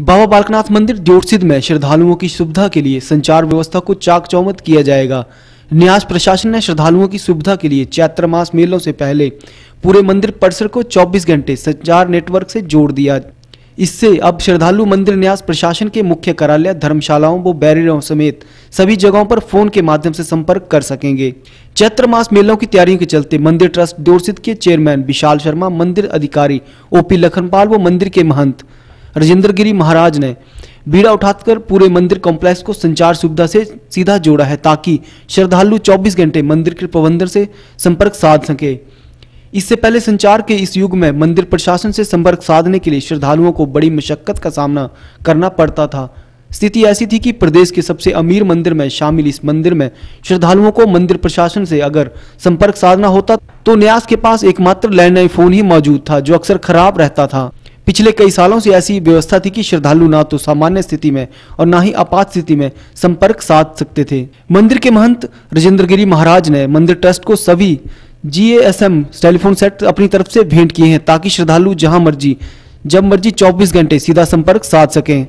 बाबा बालकनाथ मंदिर जोड़सिद में श्रद्धालुओं की सुविधा के लिए संचार व्यवस्था को चाक चौमत किया जाएगा। न्यास प्रशासन ने श्रद्धालुओं की सुविधा के लिए चैत्र मास मेलों से पहले पूरे मंदिर परिसर को 24 घंटे संचार नेटवर्क से जोड़ दिया। इससे अब श्रद्धालु मंदिर न्यास प्रशासन के मुख्य कार्यालय, धर्मशालाओं व बैरियरों समेत सभी जगहों पर फ़ोन के माध्यम से संपर्क कर सकेंगे। चैत्र मास मेलों की तैयारियों के चलते मंदिर ट्रस्ट डोरसित के चेयरमैन विशाल शर्मा, मंदिर अधिकारी ओपी लखनपाल व मंदिर के महंत राजेंद्र गिरी महाराज ने बीड़ा उठाकर पूरे मंदिर कॉम्प्लेक्स को संचार सुविधा से सीधा जोड़ा है ताकि श्रद्धालु 24 घंटे मंदिर के प्रबंधन से संपर्क साध सके। इससे पहले संचार के इस युग में मंदिर प्रशासन से संपर्क साधने के लिए श्रद्धालुओं को बड़ी मशक्कत का सामना करना पड़ता था। स्थिति ऐसी थी कि प्रदेश के सबसे अमीर मंदिर में शामिल इस मंदिर में श्रद्धालुओं को मंदिर प्रशासन से अगर संपर्क साधना होता तो न्यास के पास एकमात्र लैंडलाइन फ़ोन ही मौजूद था, जो अक्सर खराब रहता था। पिछले कई सालों से ऐसी व्यवस्था थी कि श्रद्धालु ना तो सामान्य स्थिति में और ना ही आपात स्थिति में संपर्क साध सकते थे। मंदिर के महंत राजेंद्र गिरी महाराज ने मंदिर ट्रस्ट को सभी जीएएसएम टेलीफोन सेट अपनी तरफ़ से भेंट किए हैं ताकि श्रद्धालु जहाँ मर्ज़ी, जब मर्ज़ी 24 घंटे सीधा संपर्क साध सकें।